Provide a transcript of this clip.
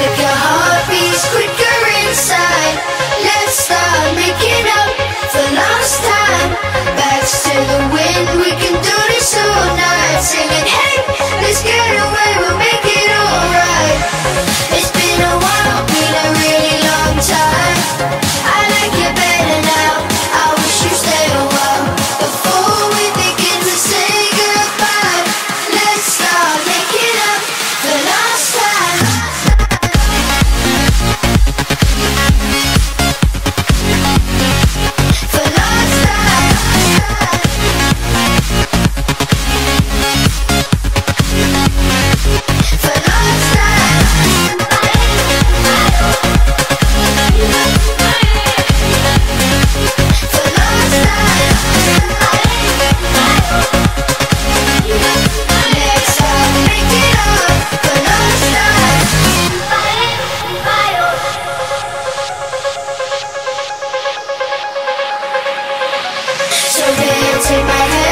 eyes to my head.